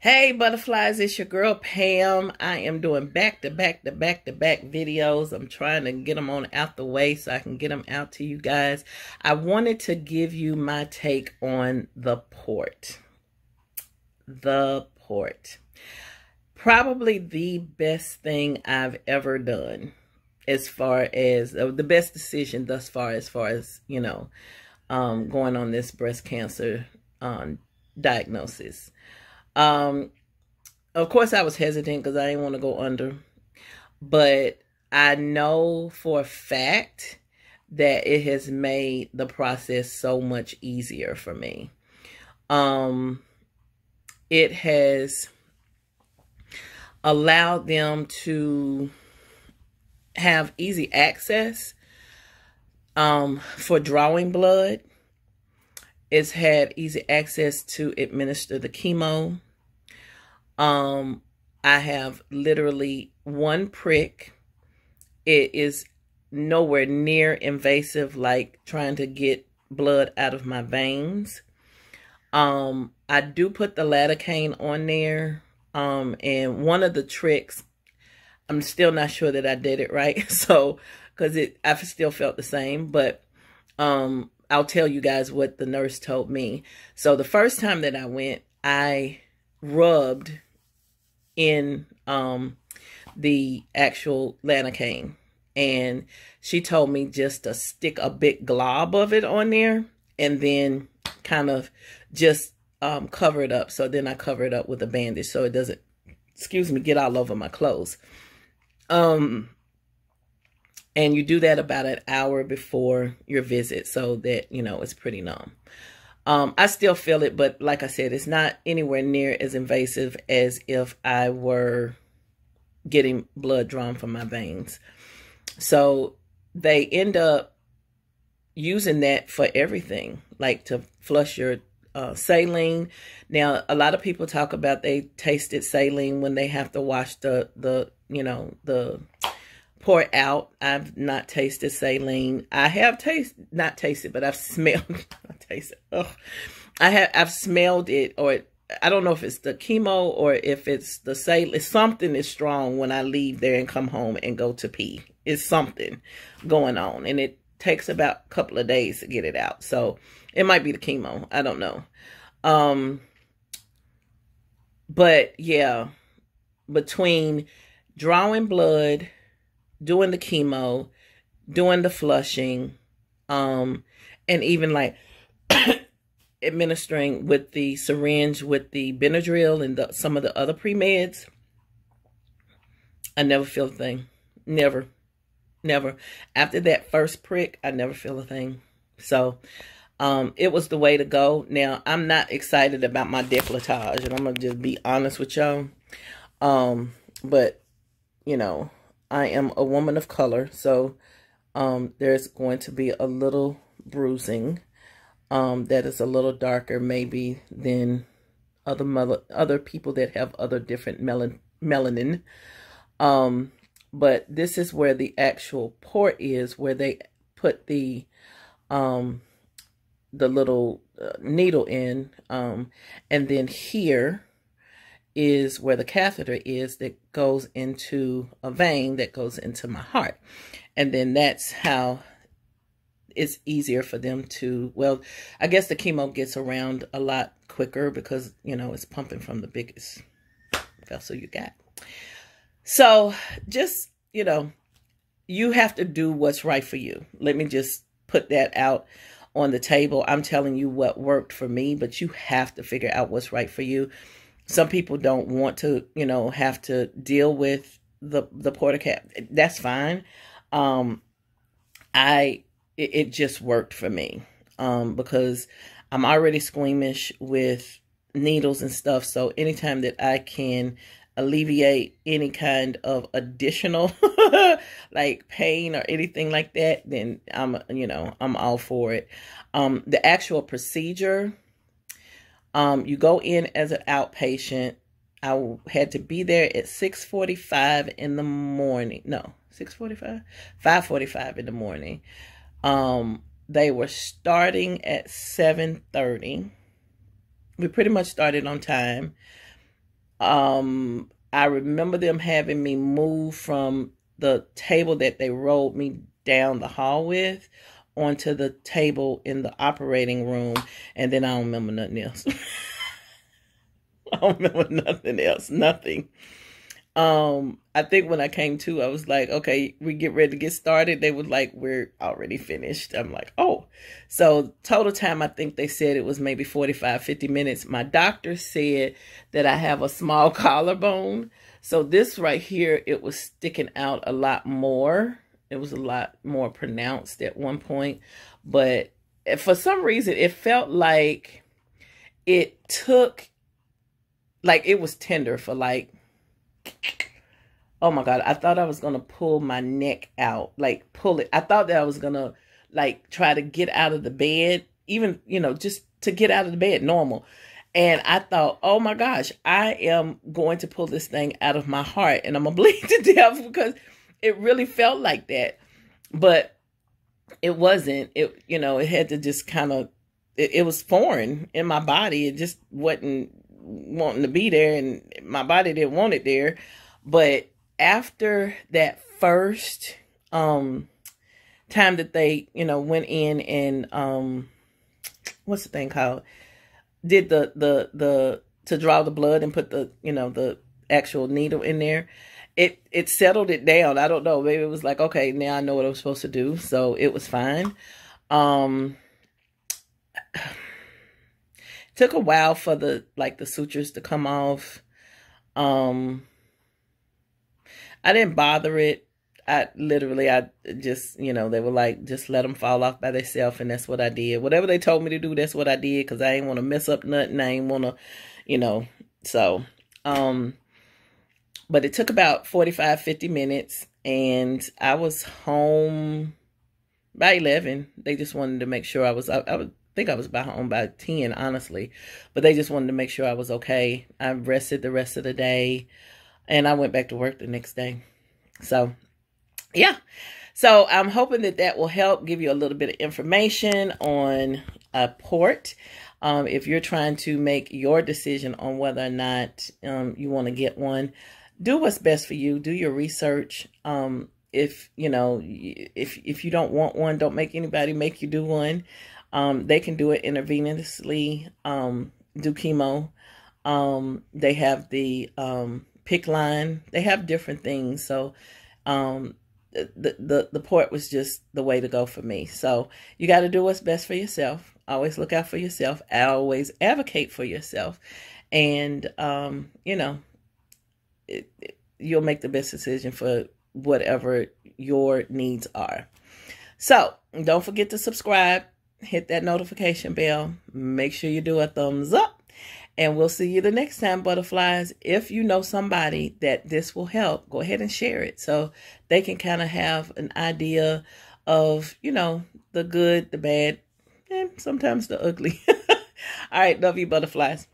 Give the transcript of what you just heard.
Hey butterflies, it's your girl Pam. I am doing back to back to back to back videos. I'm trying to get them on out the way so I can get them out to you guys. I wanted to give you my take on the port. The port. Probably the best thing I've ever done as far as uh, the best decision thus far as far as, you know, um, going on this breast cancer um, diagnosis. Um, of course, I was hesitant because I didn't want to go under, but I know for a fact that it has made the process so much easier for me. Um, it has allowed them to have easy access um, for drawing blood. It's had easy access to administer the chemo. Um, I have literally one prick. It is nowhere near invasive like trying to get blood out of my veins. Um, I do put the lidocaine on there. Um, and one of the tricks, I'm still not sure that I did it right. So, cause it, I still felt the same, but, um, I'll tell you guys what the nurse told me. So the first time that I went, I rubbed in um, the actual lidocaine. And she told me just to stick a big glob of it on there and then kind of just um, cover it up. So then I cover it up with a bandage so it doesn't, excuse me, get all over my clothes. Um, and you do that about an hour before your visit so that, you know, it's pretty numb. Um, I still feel it, but like I said, it's not anywhere near as invasive as if I were getting blood drawn from my veins. So they end up using that for everything, like to flush your uh, saline. Now, a lot of people talk about they tasted saline when they have to wash the the you know the port out. I've not tasted saline. I have tasted, not tasted, but I've smelled, I tasted, ugh. I have, I've smelled it or I don't know if it's the chemo or if it's the saline. Something is strong when I leave there and come home and go to pee. It's something going on. And it takes about a couple of days to get it out. So it might be the chemo. I don't know. Um, but yeah, between drawing blood, doing the chemo, doing the flushing, um, and even like administering with the syringe with the Benadryl and the, some of the other pre-meds. I never feel a thing. Never. Never. After that first prick, I never feel a thing. So, um, it was the way to go. Now, I'm not excited about my decolletage, and I'm going to just be honest with y'all. Um, but, you know, I am a woman of color, so um, there's going to be a little bruising um, that is a little darker maybe than other other people that have other different melan melanin. Um, but this is where the actual port is, where they put the um, the little uh, needle in, um, and then here is where the catheter is that goes into a vein that goes into my heart. And then that's how it's easier for them to, well, I guess the chemo gets around a lot quicker because, you know, it's pumping from the biggest vessel you got. So just, you know, you have to do what's right for you. Let me just put that out on the table. I'm telling you what worked for me, but you have to figure out what's right for you. Some people don't want to, you know, have to deal with the the Port-a-Cath. That's fine. Um, I it, it just worked for me um, because I'm already squeamish with needles and stuff. So anytime that I can alleviate any kind of additional like pain or anything like that, then I'm, you know, I'm all for it. Um, the actual procedure, um, you go in as an outpatient. I had to be there at 6.45 in the morning. No, 6.45? 5.45 in the morning. Um, they were starting at 7.30. We pretty much started on time. Um, I remember them having me move from the table that they rolled me down the hall with onto the table in the operating room, and then I don't remember nothing else. I don't remember nothing else, nothing. Um, I think when I came to, I was like, okay, we get ready to get started. They were like, we're already finished. I'm like, oh. So total time, I think they said it was maybe 45, 50 minutes. My doctor said that I have a small collarbone. So this right here, it was sticking out a lot more. It was a lot more pronounced at one point. But for some reason, it felt like it took, like it was tender for like oh my god i thought i was gonna pull my neck out like pull it i thought that i was gonna like try to get out of the bed even you know just to get out of the bed normal. And i thought oh my gosh i am going to pull this thing out of my heart and i'm gonna bleed to death because it really felt like that. But it wasn't it you know it had to just kind of it, it was foreign in my body it just wasn't wanting to be there and my body didn't want it there. But after that first um time that they, you know, went in and um what's the thing called? Did the the the to draw the blood and put the, you know, the actual needle in there. It it settled it down. I don't know. Maybe it was like, okay, now I know what I'm supposed to do. So it was fine. Um took a while for the like the sutures to come off. Um I didn't bother it. I literally I just, you know, they were like just let them fall off by themselves and that's what I did. Whatever they told me to do, that's what I did cuz I ain't want to mess up nothing. I ain't want to, you know. So, um but it took about 45 50 minutes and I was home by 11. They just wanted to make sure I was I, I was think I was by home by 10, honestly. But they just wanted to make sure I was okay. I rested the rest of the day. And I went back to work the next day. So, yeah. So I'm hoping that that will help give you a little bit of information on a port. Um, if you're trying to make your decision on whether or not um, you want to get one, do what's best for you. Do your research. Um, if you know, if if you don't want one, don't make anybody make you do one. Um, they can do it intravenously, um, do chemo. Um, they have the um, PICC line. They have different things. So um, the, the, the port was just the way to go for me. So you got to do what's best for yourself. Always look out for yourself. Always advocate for yourself. And, um, you know, it, it, you'll make the best decision for whatever your needs are. So don't forget to subscribe hit that notification bell. Make sure you do a thumbs up. And we'll see you the next time, butterflies. If you know somebody that this will help, go ahead and share it so they can kind of have an idea of, you know, the good, the bad, and sometimes the ugly. All right, love you, butterflies.